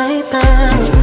paper